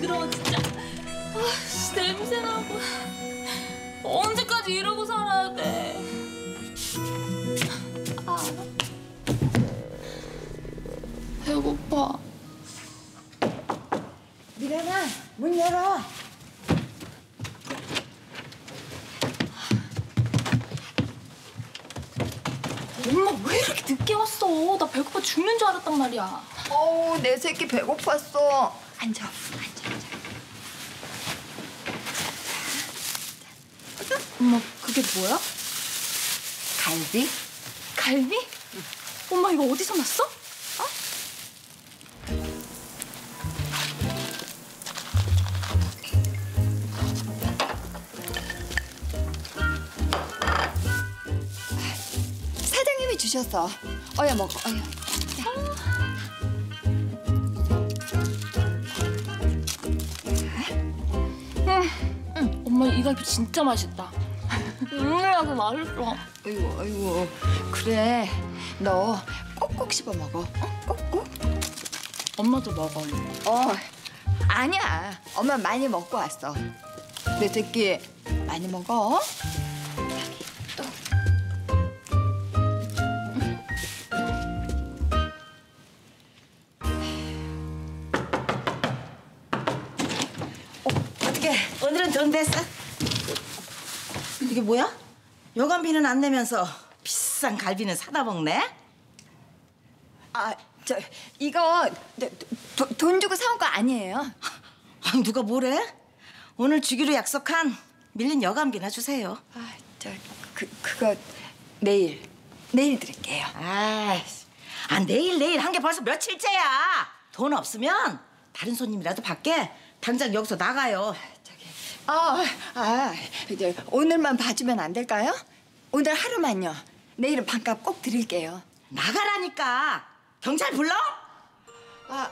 들어 진짜. 아, 냄새 나고. 언제까지 이러고 살아야 돼? 아. 배고파. 미련아, 문 열어. 엄마 왜 이렇게 늦게 왔어? 나 배고파 죽는 줄 알았단 말이야. 어우, 내 새끼 배고팠어. 앉아, 앉아, 앉아. 엄마 그게 뭐야? 갈비? 갈비? 엄마 이거 어디서 났어? 주셨어. 어여 먹어, 어여. 엄마 이 갈비 진짜 맛있다. 음미라서 맛있어. 아이고, 아이고. 그래, 너 꼭꼭 씹어 먹어. 어? 꼭꼭. 엄마도 먹어. 어, 아니야. 엄마 많이 먹고 왔어. 내 새끼 많이 먹어. 오늘은 돈 됐어? 이게 뭐야? 여간비는 안 내면서 비싼 갈비는 사다 먹네? 아, 저 이거 네, 도, 돈 주고 사온 거 아니에요? 아, 누가 뭐래? 오늘 주기로 약속한 밀린 여간비나 주세요. 아, 저 그 그거 내일 내일 드릴게요. 아, 아 내일 내일 한 게 벌써 며칠째야. 돈 없으면 다른 손님이라도 받게 당장 여기서 나가요. 아, 아, 이제 오늘만 봐주면 안 될까요? 오늘 하루만요. 내일은 반값 꼭 드릴게요. 나가라니까. 경찰 불러? 아,